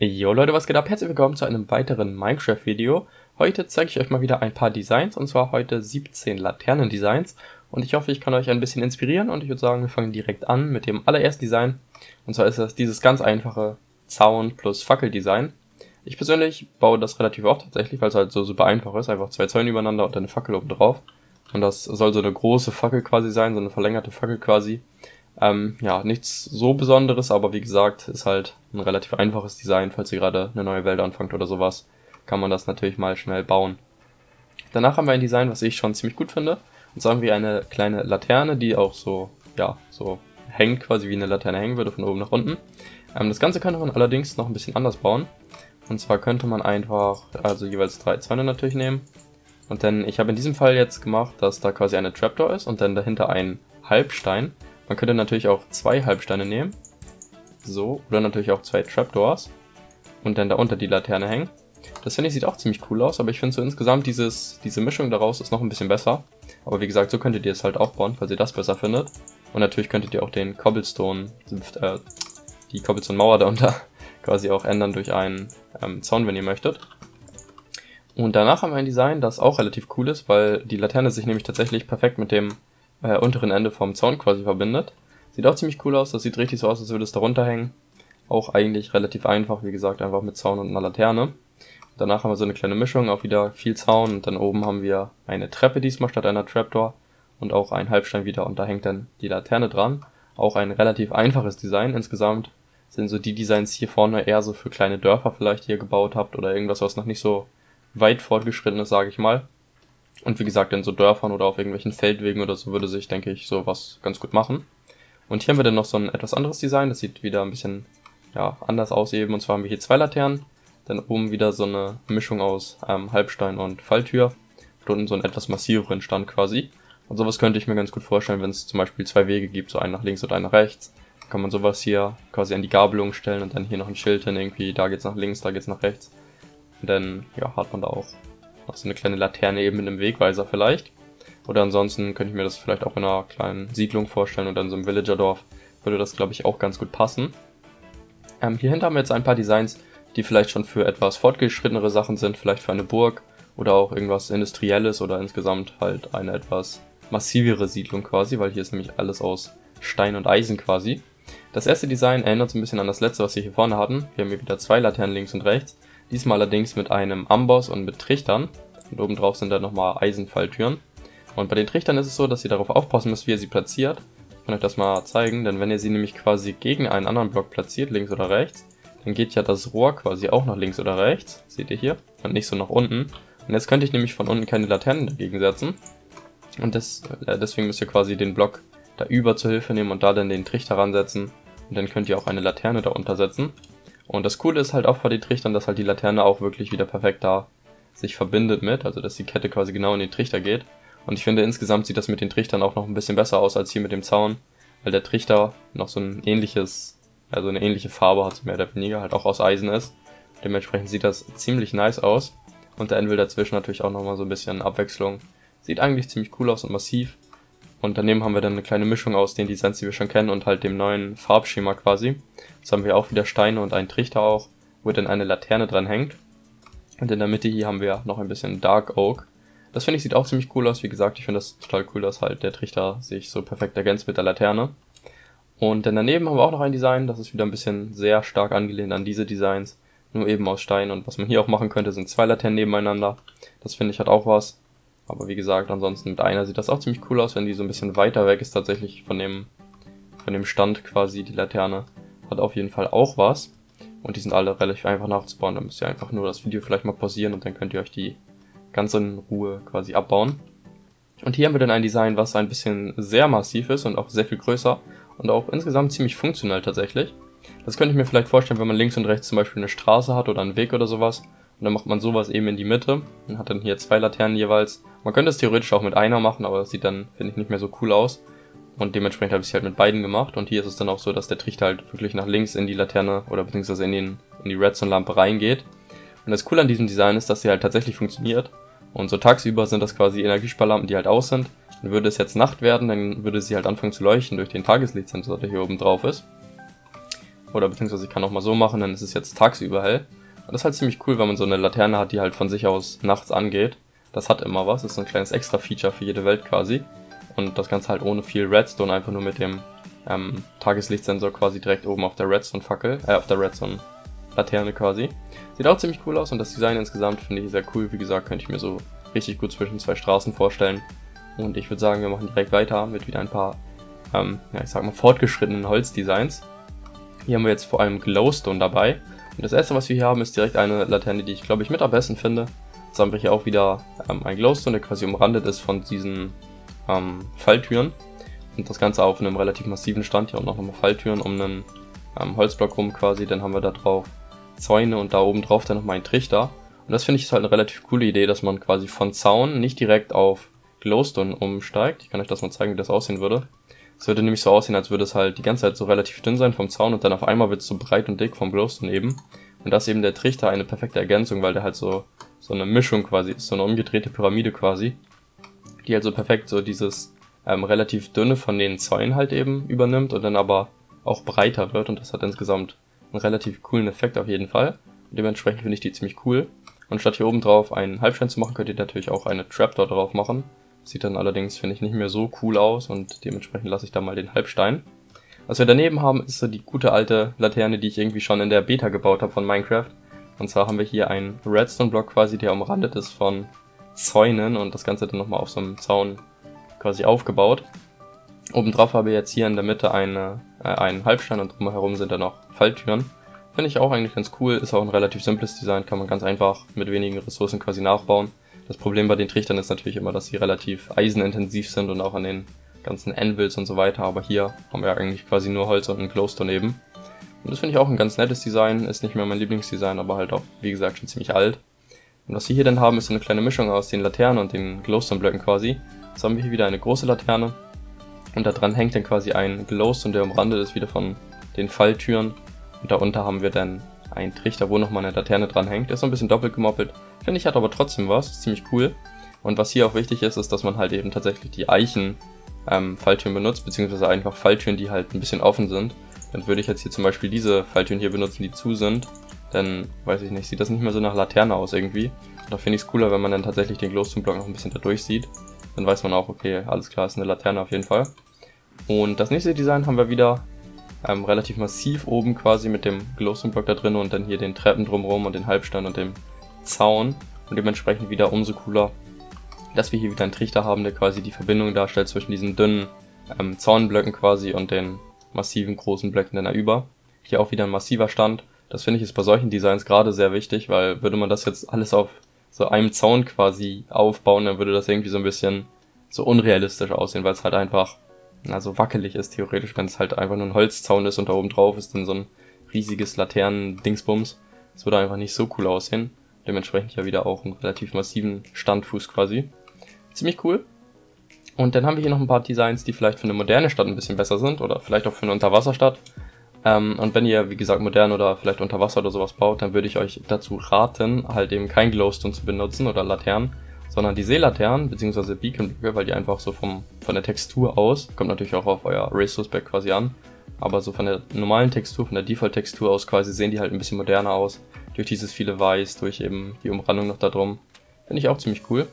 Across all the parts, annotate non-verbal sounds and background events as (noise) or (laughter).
Jo Leute, was geht ab? Herzlich willkommen zu einem weiteren Minecraft-Video. Heute zeige ich euch mal wieder ein paar Designs, und zwar heute 17 Laternen-Designs. Und ich hoffe, ich kann euch ein bisschen inspirieren und ich würde sagen, wir fangen direkt an mit dem allerersten Design. Und zwar ist das dieses ganz einfache Zaun plus Fackel-Design. Ich persönlich baue das relativ oft tatsächlich, weil es halt so super einfach ist. Einfach zwei Zäune übereinander und eine Fackel oben drauf. Und das soll so eine große Fackel quasi sein, so eine verlängerte Fackel quasi. Ähm, ja, nichts so Besonderes, aber wie gesagt, ist halt ein relativ einfaches Design, falls ihr gerade eine neue Welt anfangt oder sowas, kann man das natürlich mal schnell bauen. Danach haben wir ein Design, was ich schon ziemlich gut finde. Und zwar haben wir eine kleine Laterne, die auch so, ja, so hängt, quasi wie eine Laterne hängen würde, von oben nach unten. Ähm, das Ganze könnte man allerdings noch ein bisschen anders bauen. Und zwar könnte man einfach, also jeweils drei Zäune natürlich nehmen. Und dann, ich habe in diesem Fall jetzt gemacht, dass da quasi eine Trapdoor ist und dann dahinter ein Halbstein. Man könnte natürlich auch zwei Halbsteine nehmen. So, oder natürlich auch zwei Trapdoors. Und dann da unter die Laterne hängen. Das finde ich sieht auch ziemlich cool aus, aber ich finde so insgesamt dieses, diese Mischung daraus ist noch ein bisschen besser. Aber wie gesagt, so könntet ihr es halt aufbauen, falls ihr das besser findet. Und natürlich könntet ihr auch den Cobblestone, äh, die Cobblestone-Mauer darunter (laughs) quasi auch ändern durch einen ähm, Zaun, wenn ihr möchtet. Und danach haben wir ein Design, das auch relativ cool ist, weil die Laterne sich nämlich tatsächlich perfekt mit dem äh, unteren Ende vom Zaun quasi verbindet. Sieht auch ziemlich cool aus, das sieht richtig so aus, als würde es darunter hängen. Auch eigentlich relativ einfach, wie gesagt, einfach mit Zaun und einer Laterne. Danach haben wir so eine kleine Mischung, auch wieder viel Zaun und dann oben haben wir eine Treppe diesmal statt einer Trapdoor und auch ein Halbstein wieder und da hängt dann die Laterne dran. Auch ein relativ einfaches Design. Insgesamt sind so die Designs hier vorne eher so für kleine Dörfer vielleicht, die ihr gebaut habt oder irgendwas, was noch nicht so weit fortgeschritten ist, sage ich mal. Und wie gesagt, in so Dörfern oder auf irgendwelchen Feldwegen oder so würde sich, denke ich, sowas ganz gut machen. Und hier haben wir dann noch so ein etwas anderes Design. Das sieht wieder ein bisschen ja, anders aus eben. Und zwar haben wir hier zwei Laternen. Dann oben wieder so eine Mischung aus ähm, Halbstein und Falltür. Und unten so einen etwas massiveren Stand quasi. Und sowas könnte ich mir ganz gut vorstellen, wenn es zum Beispiel zwei Wege gibt, so einen nach links und einen nach rechts. Dann kann man sowas hier quasi an die Gabelung stellen und dann hier noch ein Schild hin, irgendwie, da geht's nach links, da geht's nach rechts. Und dann, ja, hat man da auch noch so eine kleine Laterne eben mit einem Wegweiser vielleicht. Oder ansonsten könnte ich mir das vielleicht auch in einer kleinen Siedlung vorstellen oder in so einem Villagerdorf. Würde das, glaube ich, auch ganz gut passen. Ähm, hier hinter haben wir jetzt ein paar Designs, die vielleicht schon für etwas fortgeschrittenere Sachen sind, vielleicht für eine Burg oder auch irgendwas Industrielles oder insgesamt halt eine etwas massivere Siedlung quasi, weil hier ist nämlich alles aus Stein und Eisen quasi. Das erste Design erinnert so ein bisschen an das letzte, was wir hier vorne hatten. Wir haben hier wieder zwei Laternen links und rechts. Diesmal allerdings mit einem Amboss und mit Trichtern. Und oben drauf sind dann nochmal Eisenfalltüren. Und bei den Trichtern ist es so, dass ihr darauf aufpassen müsst, wie ihr sie platziert. Ich kann euch das mal zeigen, denn wenn ihr sie nämlich quasi gegen einen anderen Block platziert, links oder rechts, dann geht ja das Rohr quasi auch nach links oder rechts, seht ihr hier, und nicht so nach unten. Und jetzt könnte ich nämlich von unten keine Laternen dagegen setzen. Und das, äh, deswegen müsst ihr quasi den Block da über zur Hilfe nehmen und da dann den Trichter ransetzen. Und dann könnt ihr auch eine Laterne da untersetzen. Und das Coole ist halt auch bei den Trichtern, dass halt die Laterne auch wirklich wieder perfekt da sich verbindet mit, also dass die Kette quasi genau in den Trichter geht. Und ich finde insgesamt sieht das mit den Trichtern auch noch ein bisschen besser aus als hier mit dem Zaun, weil der Trichter noch so ein ähnliches, also eine ähnliche Farbe hat, mehr oder weniger, halt auch aus Eisen ist. Dementsprechend sieht das ziemlich nice aus. Und der Anvil dazwischen natürlich auch nochmal so ein bisschen Abwechslung. Sieht eigentlich ziemlich cool aus und massiv. Und daneben haben wir dann eine kleine Mischung aus den Designs, die wir schon kennen und halt dem neuen Farbschema quasi. Jetzt haben wir auch wieder Steine und einen Trichter auch, wo dann eine Laterne dran hängt. Und in der Mitte hier haben wir noch ein bisschen Dark Oak. Das finde ich sieht auch ziemlich cool aus. Wie gesagt, ich finde das total cool, dass halt der Trichter sich so perfekt ergänzt mit der Laterne. Und dann daneben haben wir auch noch ein Design, das ist wieder ein bisschen sehr stark angelehnt an diese Designs. Nur eben aus Stein. Und was man hier auch machen könnte, sind zwei Laternen nebeneinander. Das finde ich hat auch was. Aber wie gesagt, ansonsten mit einer sieht das auch ziemlich cool aus, wenn die so ein bisschen weiter weg ist tatsächlich von dem, von dem Stand quasi, die Laterne. Hat auf jeden Fall auch was. Und die sind alle relativ einfach nachzubauen. Da müsst ihr einfach nur das Video vielleicht mal pausieren und dann könnt ihr euch die ganz in Ruhe quasi abbauen. Und hier haben wir dann ein Design, was ein bisschen sehr massiv ist und auch sehr viel größer und auch insgesamt ziemlich funktionell tatsächlich. Das könnte ich mir vielleicht vorstellen, wenn man links und rechts zum Beispiel eine Straße hat oder einen Weg oder sowas und dann macht man sowas eben in die Mitte und hat dann hier zwei Laternen jeweils. Man könnte es theoretisch auch mit einer machen, aber das sieht dann, finde ich, nicht mehr so cool aus. Und dementsprechend habe ich es halt mit beiden gemacht. Und hier ist es dann auch so, dass der Trichter halt wirklich nach links in die Laterne oder beziehungsweise in, den, in die Redstone-Lampe reingeht. Und das Coole an diesem Design ist, dass sie halt tatsächlich funktioniert. Und so tagsüber sind das quasi Energiesparlampen, die halt aus sind. Und würde es jetzt Nacht werden, dann würde sie halt anfangen zu leuchten durch den Tageslichtsensor, der hier oben drauf ist. Oder beziehungsweise ich kann auch mal so machen, dann ist es jetzt tagsüber hell. Das ist halt ziemlich cool, wenn man so eine Laterne hat, die halt von sich aus nachts angeht. Das hat immer was, das ist ein kleines Extra-Feature für jede Welt quasi. Und das Ganze halt ohne viel Redstone, einfach nur mit dem ähm, Tageslichtsensor quasi direkt oben auf der Redstone-Fackel, äh, auf der Redstone-Laterne quasi. Sieht auch ziemlich cool aus und das Design insgesamt finde ich sehr cool. Wie gesagt, könnte ich mir so richtig gut zwischen zwei Straßen vorstellen. Und ich würde sagen, wir machen direkt weiter mit wieder ein paar, ähm, ja, ich sag mal, fortgeschrittenen Holzdesigns. Hier haben wir jetzt vor allem Glowstone dabei. Und das erste, was wir hier haben, ist direkt eine Laterne, die ich glaube ich mit am besten finde. Jetzt haben wir hier auch wieder ähm, ein Glowstone, der quasi umrandet ist von diesen ähm, Falltüren. Und das Ganze auf einem relativ massiven Stand. Hier auch noch nochmal Falltüren um einen ähm, Holzblock rum quasi. Dann haben wir da drauf Zäune und da oben drauf dann nochmal ein Trichter. Und das finde ich ist halt eine relativ coole Idee, dass man quasi von Zaun nicht direkt auf Glowstone umsteigt. Ich kann euch das mal zeigen, wie das aussehen würde. Es würde nämlich so aussehen, als würde es halt die ganze Zeit so relativ dünn sein vom Zaun und dann auf einmal wird es so breit und dick vom Glowstone eben. Und das ist eben der Trichter eine perfekte Ergänzung, weil der halt so, so eine Mischung quasi ist, so eine umgedrehte Pyramide quasi. Die halt so perfekt so dieses ähm, relativ dünne von den Zäunen halt eben übernimmt und dann aber auch breiter wird und das hat insgesamt einen relativ coolen Effekt auf jeden Fall. Und dementsprechend finde ich die ziemlich cool. Und statt hier oben drauf einen Halbstein zu machen, könnt ihr natürlich auch eine Trapdoor drauf machen. Sieht dann allerdings, finde ich, nicht mehr so cool aus und dementsprechend lasse ich da mal den Halbstein. Was wir daneben haben, ist so die gute alte Laterne, die ich irgendwie schon in der Beta gebaut habe von Minecraft. Und zwar haben wir hier einen Redstone-Block quasi, der umrandet ist von Zäunen und das Ganze dann nochmal auf so einem Zaun quasi aufgebaut. Obendrauf habe ich jetzt hier in der Mitte eine, äh, einen Halbstein und drumherum sind dann noch Falltüren. Finde ich auch eigentlich ganz cool, ist auch ein relativ simples Design, kann man ganz einfach mit wenigen Ressourcen quasi nachbauen. Das Problem bei den Trichtern ist natürlich immer, dass sie relativ eisenintensiv sind und auch an den ganzen Anvils und so weiter, aber hier haben wir eigentlich quasi nur Holz und einen Glowstone daneben. Und das finde ich auch ein ganz nettes Design, ist nicht mehr mein Lieblingsdesign, aber halt auch, wie gesagt, schon ziemlich alt. Und was wir hier dann haben, ist so eine kleine Mischung aus den Laternen und den Glowstone-Blöcken quasi. Jetzt haben wir hier wieder eine große Laterne und da dran hängt dann quasi ein Glowstone, der umrandet ist wieder von den Falltüren. Und darunter haben wir dann einen Trichter, wo nochmal eine Laterne dran hängt. Ist so ein bisschen doppelt gemoppelt, Finde ich, hat aber trotzdem was. Ziemlich cool. Und was hier auch wichtig ist, ist, dass man halt eben tatsächlich die Eichen ähm, Falltüren benutzt, beziehungsweise einfach Falltüren, die halt ein bisschen offen sind. Dann würde ich jetzt hier zum Beispiel diese Falltüren hier benutzen, die zu sind. Dann, weiß ich nicht, sieht das nicht mehr so nach Laterne aus irgendwie. Und da finde ich es cooler, wenn man dann tatsächlich den Glowstone-Block noch ein bisschen da durchsieht. Dann weiß man auch, okay, alles klar, ist eine Laterne auf jeden Fall. Und das nächste Design haben wir wieder ähm, relativ massiv oben quasi mit dem Glowstone-Block da drin und dann hier den Treppen drumherum und den Halbstein und dem Zaun und dementsprechend wieder umso cooler, dass wir hier wieder einen Trichter haben, der quasi die Verbindung darstellt zwischen diesen dünnen ähm, Zaunblöcken quasi und den massiven großen Blöcken dann über. Hier auch wieder ein massiver Stand. Das finde ich ist bei solchen Designs gerade sehr wichtig, weil würde man das jetzt alles auf so einem Zaun quasi aufbauen, dann würde das irgendwie so ein bisschen so unrealistisch aussehen, weil es halt einfach na, so wackelig ist theoretisch, wenn es halt einfach nur ein Holzzaun ist und da oben drauf ist dann so ein riesiges Laternen-Dingsbums. Das würde einfach nicht so cool aussehen. Dementsprechend ja wieder auch einen relativ massiven Standfuß quasi. Ziemlich cool. Und dann haben wir hier noch ein paar Designs, die vielleicht für eine moderne Stadt ein bisschen besser sind oder vielleicht auch für eine Unterwasserstadt. Ähm, und wenn ihr, wie gesagt, modern oder vielleicht unter Wasser oder sowas baut, dann würde ich euch dazu raten, halt eben kein Glowstone zu benutzen oder Laternen, sondern die Seelaternen bzw. Beaconblöcke, weil die einfach so vom, von der Textur aus, kommt natürlich auch auf euer Pack quasi an, aber so von der normalen Textur, von der Default-Textur aus quasi sehen die halt ein bisschen moderner aus durch dieses viele Weiß, durch eben die Umrandung noch da drum. Finde ich auch ziemlich cool.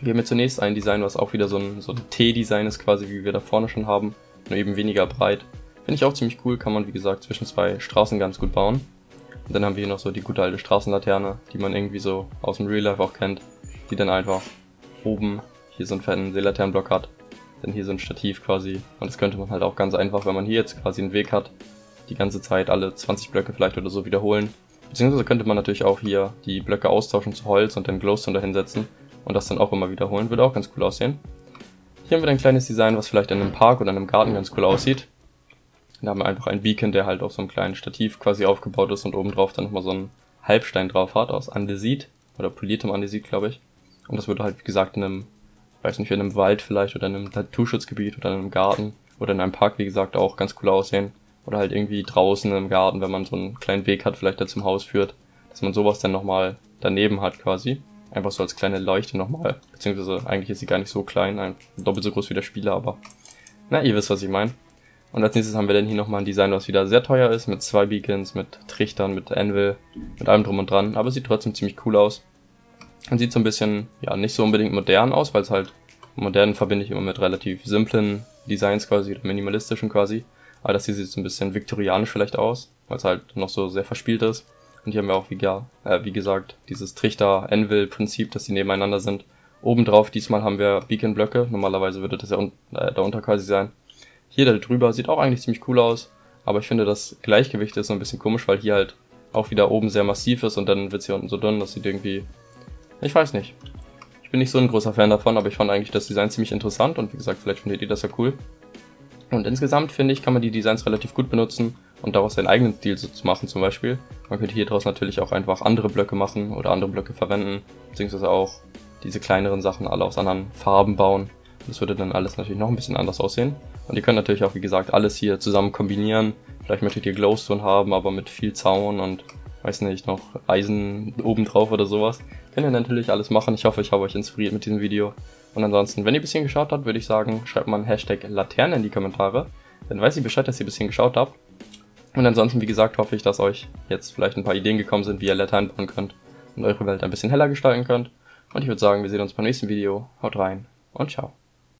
Wir haben jetzt zunächst ein Design, was auch wieder so ein, so ein T-Design ist quasi, wie wir da vorne schon haben, nur eben weniger breit. Finde ich auch ziemlich cool, kann man wie gesagt zwischen zwei Straßen ganz gut bauen. Und dann haben wir hier noch so die gute alte Straßenlaterne, die man irgendwie so aus dem Real Life auch kennt, die dann einfach oben hier so einen fetten Seelaternenblock hat, dann hier so ein Stativ quasi. Und das könnte man halt auch ganz einfach, wenn man hier jetzt quasi einen Weg hat, die ganze Zeit alle 20 Blöcke vielleicht oder so wiederholen Beziehungsweise könnte man natürlich auch hier die Blöcke austauschen zu Holz und dann Glowstone dahinsetzen und das dann auch immer wiederholen. Würde auch ganz cool aussehen. Hier haben wir ein kleines Design, was vielleicht in einem Park oder in einem Garten ganz cool aussieht. Da haben wir einfach einen Beacon, der halt auf so einem kleinen Stativ quasi aufgebaut ist und obendrauf dann nochmal so einen Halbstein drauf hat aus Andesit oder poliertem Andesit, glaube ich. Und das würde halt, wie gesagt, in einem, weiß nicht, in einem Wald vielleicht oder in einem Naturschutzgebiet oder in einem Garten oder in einem Park, wie gesagt, auch ganz cool aussehen. Oder halt irgendwie draußen im Garten, wenn man so einen kleinen Weg hat, vielleicht der zum Haus führt, dass man sowas dann nochmal daneben hat quasi. Einfach so als kleine Leuchte nochmal. Beziehungsweise eigentlich ist sie gar nicht so klein, doppelt so groß wie der Spieler, aber na, ihr wisst, was ich meine. Und als nächstes haben wir dann hier nochmal ein Design, was wieder sehr teuer ist, mit zwei Beacons, mit Trichtern, mit Anvil, mit allem drum und dran, aber sieht trotzdem ziemlich cool aus. Und sieht so ein bisschen, ja, nicht so unbedingt modern aus, weil es halt, modern verbinde ich immer mit relativ simplen Designs quasi, minimalistischen quasi. Aber das hier sieht so ein bisschen viktorianisch vielleicht aus, weil es halt noch so sehr verspielt ist. Und hier haben wir auch, wie, äh, wie gesagt, dieses Trichter-Anvil-Prinzip, dass die nebeneinander sind. Obendrauf diesmal haben wir Beacon-Blöcke. Normalerweise würde das ja un äh, darunter quasi sein. Hier da drüber sieht auch eigentlich ziemlich cool aus. Aber ich finde, das Gleichgewicht ist so ein bisschen komisch, weil hier halt auch wieder oben sehr massiv ist und dann wird es hier unten so dünn. Das sieht irgendwie... Ich weiß nicht. Ich bin nicht so ein großer Fan davon, aber ich fand eigentlich das Design ziemlich interessant und wie gesagt, vielleicht findet ihr das ja cool. Und insgesamt finde ich, kann man die Designs relativ gut benutzen und daraus seinen eigenen Stil so zu machen zum Beispiel. Man könnte hier draus natürlich auch einfach andere Blöcke machen oder andere Blöcke verwenden, beziehungsweise auch diese kleineren Sachen alle aus anderen Farben bauen. Das würde dann alles natürlich noch ein bisschen anders aussehen. Und ihr könnt natürlich auch, wie gesagt, alles hier zusammen kombinieren. Vielleicht möchtet ihr Glowstone haben, aber mit viel Zaun und, weiß nicht, noch Eisen obendrauf oder sowas. Könnt ihr natürlich alles machen. Ich hoffe, ich habe euch inspiriert mit diesem Video. Und ansonsten, wenn ihr ein bisschen geschaut habt, würde ich sagen, schreibt mal einen Hashtag Laterne in die Kommentare. Dann weiß ich Bescheid, dass ihr ein bisschen geschaut habt. Und ansonsten, wie gesagt, hoffe ich, dass euch jetzt vielleicht ein paar Ideen gekommen sind, wie ihr Laternen bauen könnt und eure Welt ein bisschen heller gestalten könnt. Und ich würde sagen, wir sehen uns beim nächsten Video. Haut rein und ciao.